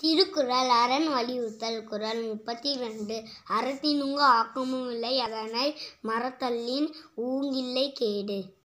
திருக்குறள் அரண் வலியுறுத்தல் குறள் முப்பத்தி ரெண்டு அறத்தினுங்க ஆக்கமும் இல்லை அதனை மறத்தலின் ஊங்கில்லை கேடு.